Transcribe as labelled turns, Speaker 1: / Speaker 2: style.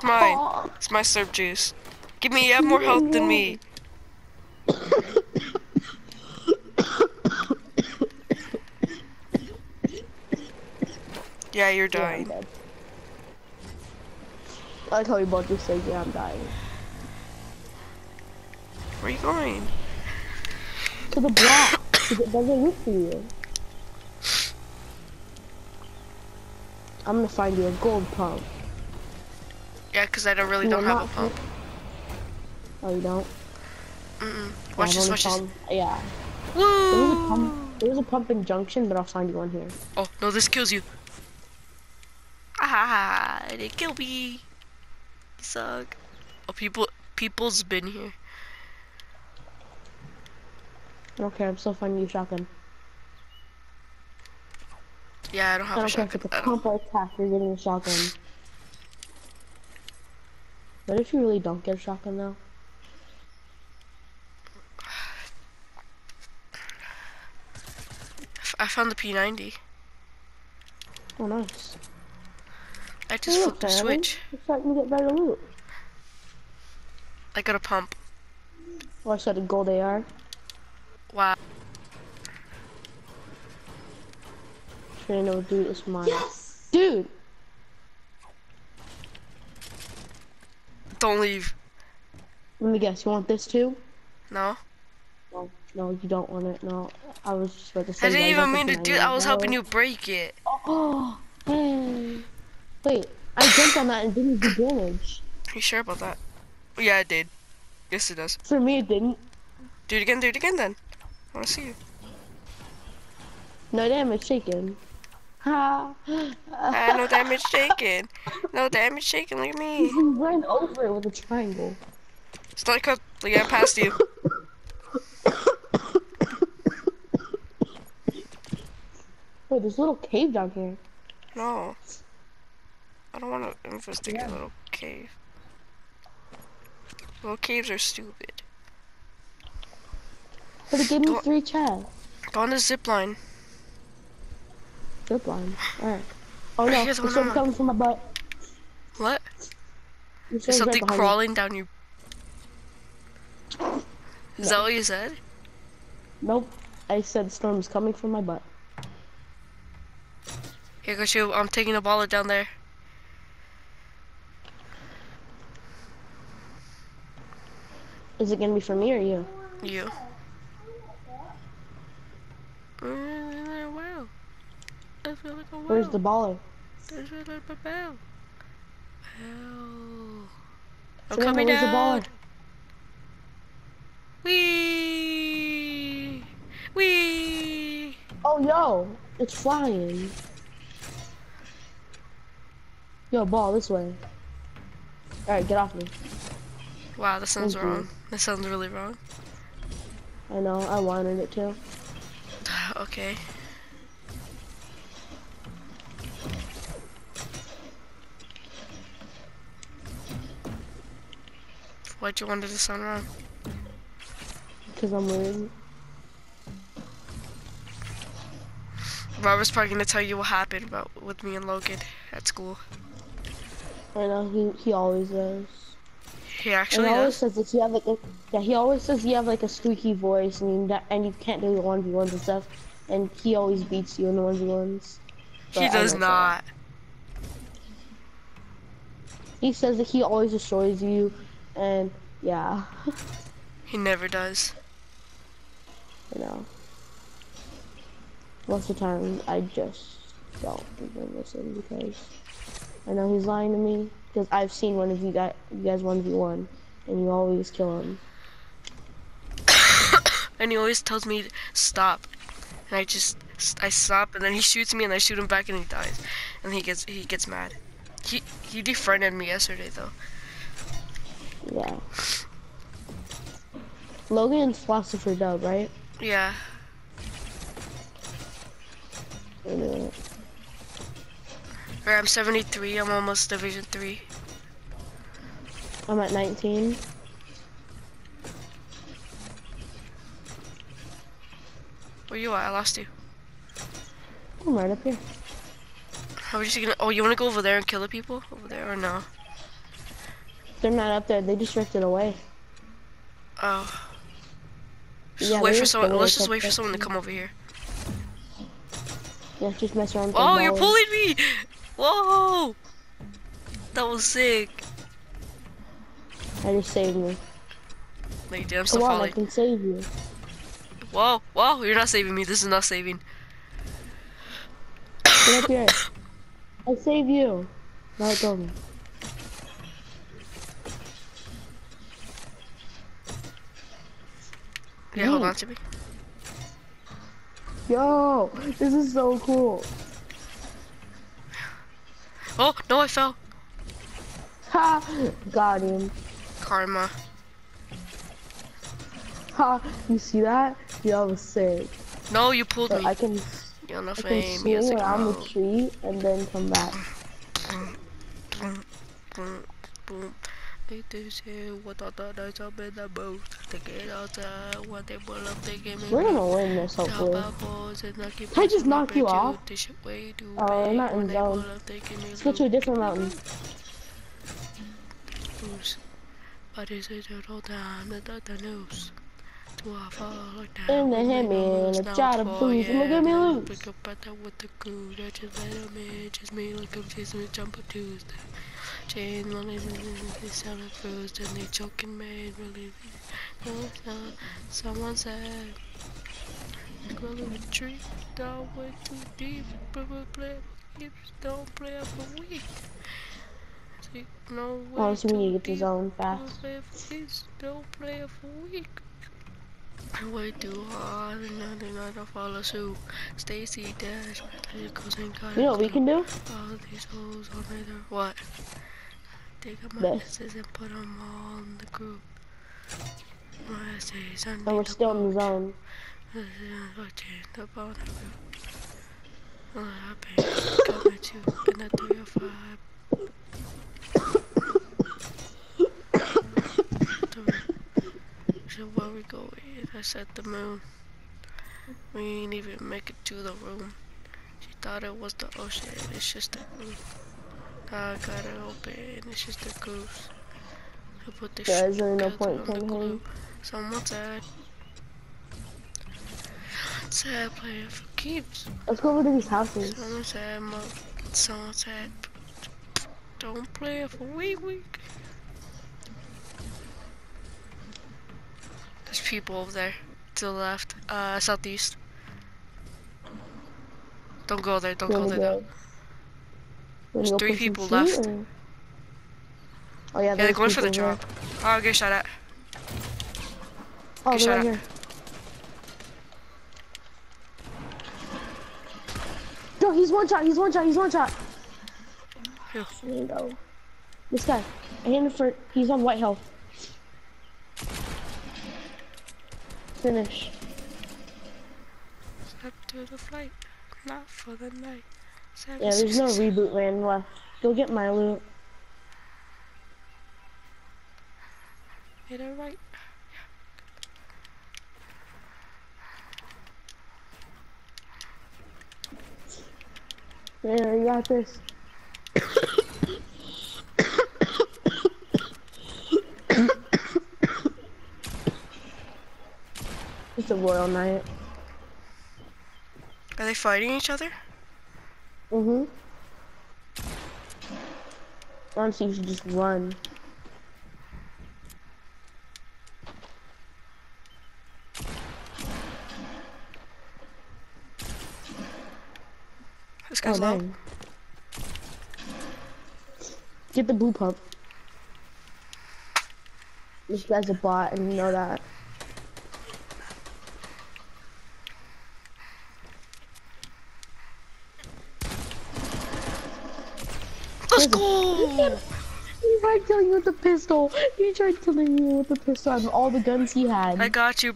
Speaker 1: It's mine. It's my syrup juice. Give me, you have more health than me. Yeah, you're dying.
Speaker 2: dead. I like how we both just said, yeah, I'm dying.
Speaker 1: Where are you going?
Speaker 2: To the block, because it doesn't look for you. I'm gonna find you a gold pump.
Speaker 1: Yeah, because I don't really don't have a pump.
Speaker 2: Oh, you don't?
Speaker 1: Mm-mm. Watch this, watch this.
Speaker 2: Yeah. There was a pump. There was a pump in Junction, but I'll find you one here.
Speaker 1: Oh, no, this kills you. Ah, it didn't kill me. You suck. Oh, people, people's been here.
Speaker 2: I don't care. I'm still finding you shotgun.
Speaker 1: Yeah, I don't have a
Speaker 2: don't care if
Speaker 1: shotgun.
Speaker 2: it's a
Speaker 1: I
Speaker 2: pump or attack. You're getting a shotgun. What if you really don't get a shotgun though?
Speaker 1: I found the P90.
Speaker 2: Oh, nice.
Speaker 1: I just
Speaker 2: Hey,
Speaker 1: flipped the switch.
Speaker 2: You're starting to get better loot.
Speaker 1: I got a pump.
Speaker 2: Oh, I said a gold AR.
Speaker 1: Wow.
Speaker 2: Sure, no, dude, it's mine. Yes! Dude,
Speaker 1: Don't leave.
Speaker 2: let me guess. You want this too?
Speaker 1: No.
Speaker 2: No, no, you don't want it. No, I was just about to say.
Speaker 1: I didn't even mean to do
Speaker 2: I
Speaker 1: it. I was helping you break it.
Speaker 2: Oh, hey. Wait, I jumped on that and didn't do damage.
Speaker 1: Are you sure about that? Yeah, it did. Yes, it does.
Speaker 2: For me, it didn't.
Speaker 1: Do it again, do it again then. I wanna see you.
Speaker 2: No damage taken.
Speaker 1: Ah, no damage taken. No damage taken, look at me.
Speaker 2: You ran over it with a triangle.
Speaker 1: It's not cause, like, I passed you.
Speaker 2: Wait, there's a little cave down here.
Speaker 1: No. I don't wanna investigate a little cave. Little caves are stupid.
Speaker 2: But it gave me
Speaker 1: Go-
Speaker 2: three chests.
Speaker 1: Go on the zip line.
Speaker 2: Alright. Oh,
Speaker 1: oh
Speaker 2: no,
Speaker 1: here's
Speaker 2: the
Speaker 1: one on.
Speaker 2: coming from my butt.
Speaker 1: What? There's
Speaker 2: right
Speaker 1: something
Speaker 2: me.
Speaker 1: crawling down your. Is that what you said?
Speaker 2: Nope. I said storm's coming from my butt.
Speaker 1: Here goes you. I'm taking a baller down there.
Speaker 2: Is it gonna be for me or you?
Speaker 1: You. Mm, Wow. I feel like a wow.
Speaker 2: Where's the baller?
Speaker 1: There's a little bit bow. Ow. I'm
Speaker 2: Savannah,
Speaker 1: coming
Speaker 2: where's the
Speaker 1: down.
Speaker 2: baller?
Speaker 1: Wee. Wee.
Speaker 2: Oh yo, it's flying. Yo, ball this way. Alright, get off me.
Speaker 1: Wow, that sounds
Speaker 2: Thank you.
Speaker 1: wrong. That sounds really wrong.
Speaker 2: I know, I wanted it to.
Speaker 1: okay. Why'd you want it to sound wrong?
Speaker 2: Because I'm weird.
Speaker 1: Robert's probably gonna tell you what happened about with me and Logan at school.
Speaker 2: I know, he, he always does.
Speaker 1: He
Speaker 2: And
Speaker 1: actually
Speaker 2: he always
Speaker 1: does.
Speaker 2: says that you have like a, yeah, he always says you have like a squeaky voice and you, and you can't do the 1v1s and stuff. And he always beats you in the 1v1s.
Speaker 1: He
Speaker 2: but I
Speaker 1: does not.
Speaker 2: He says that he always destroys you and yeah,
Speaker 1: He never does.
Speaker 2: you know. Most of the time I just don't even listen because I know he's lying to me because I've seen one of you guys, you guys 1v1 and you always kill him.
Speaker 1: And he always tells me stop. And I just I stop and then he shoots me and I shoot him back and he dies. And he gets he gets mad. He he defriended me yesterday though.
Speaker 2: Yeah. Logan's philosopher dub, right?
Speaker 1: Yeah.
Speaker 2: Mm-hmm. It.
Speaker 1: Or I'm 73, I'm almost division 3.
Speaker 2: I'm at 19.
Speaker 1: Where you at? I lost you.
Speaker 2: I'm right up here.
Speaker 1: How are you just gonna oh you wanna go over there and kill the people over there or no?
Speaker 2: They're not up there. They just drifted away.
Speaker 1: Oh. Just
Speaker 2: Yeah,
Speaker 1: wait for someone. Let's just wait for someone to come over here.
Speaker 2: Yeah, just mess around.
Speaker 1: Oh, you're pulling me! Whoa! That was sick.
Speaker 2: I just saved me.
Speaker 1: Wait, dude, I'm still
Speaker 2: Come on, I can save you.
Speaker 1: Whoa, whoa, you're not saving me. This is not saving.
Speaker 2: Get up here. I save you. Now go me.
Speaker 1: Hold on to me.
Speaker 2: Yo, this is so cool.
Speaker 1: Oh, no, I fell.
Speaker 2: Ha! Got him.
Speaker 1: Karma.
Speaker 2: Ha! You see that? I was sick.
Speaker 1: No, you pulled
Speaker 2: But
Speaker 1: me.
Speaker 2: I can,
Speaker 1: You're not
Speaker 2: I can swing around the tree and then come back.
Speaker 1: Boom, boom, boom. They do say what I thought I saw in the boat. They get outside, what they pull up, they give me.
Speaker 2: We're gonna win this, hopefully.
Speaker 1: apples and I keep
Speaker 2: Can I just knock you off?
Speaker 1: the shit way too
Speaker 2: Oh, we're not in zone.
Speaker 1: pull up, they give me
Speaker 2: Let's go to a different mountain.
Speaker 1: loose. But it's a total time that the news. To a fall down.
Speaker 2: In the hemi, I try to boost, and look at me loose.
Speaker 1: Pick up at that with the crew. That just let them in. Just me like I'm chasing a jump on Tuesday. Chain running in the sound of froze. Then they choking me. Really. Someone said. Grow the tree. Down way too deep. But we play. Hips don't play up a week. See, no way
Speaker 2: Honestly, we need to get
Speaker 1: too
Speaker 2: the zone fast.
Speaker 1: Don't play for week. Way too hard and nothing I don't follow suit. Stacy Dash, and
Speaker 2: You know what we can do?
Speaker 1: All these hoes on either what? Take up my misses and put them all in the group. My essays,
Speaker 2: And we're still in the zone.
Speaker 1: This is the bottom group. Well, I've been coming to in a 305. So where we going? I said the moon. We ain't even make it to the room. She thought it was the ocean. It's just a room. I got it open. It's just a cruise. I put
Speaker 2: There
Speaker 1: shit
Speaker 2: isn't no point
Speaker 1: the
Speaker 2: in him.
Speaker 1: Someone said. Said playing for keeps.
Speaker 2: Let's go over to these houses.
Speaker 1: Someone said, mo- someone said, don't play it for week week. There's people over there to the left, uh, southeast. Don't go there, don't
Speaker 2: You
Speaker 1: go there.
Speaker 2: go?
Speaker 1: Though.
Speaker 2: you wanna
Speaker 1: There's three people left.
Speaker 2: or- Oh yeah,
Speaker 1: Yeah, they're going for the drop. Oh, I'll get shot at.
Speaker 2: Oh,
Speaker 1: Get
Speaker 2: they're
Speaker 1: shot
Speaker 2: right
Speaker 1: at.
Speaker 2: here. No, he's one shot. He's one shot. He's one shot.
Speaker 1: Who?
Speaker 2: There you go. This guy. I hit him for. He's on white health. Finish.
Speaker 1: Step to the flight, not for the night. Seven,
Speaker 2: Yeah, there's no reboot land left. Go get my loot.
Speaker 1: Hit it right.
Speaker 2: There, you got this. it's a royal night.
Speaker 1: Are they fighting each other?
Speaker 2: Mm-hmm. Honestly, you should just run.
Speaker 1: This
Speaker 2: Oh,
Speaker 1: guy's low.
Speaker 2: dang. Get the blue pump. This guy's a bot, and you know that.
Speaker 1: Let's go!
Speaker 2: He tried killing me with a pistol. He tried killing me with a pistol out of all the guns he had.
Speaker 1: I got you.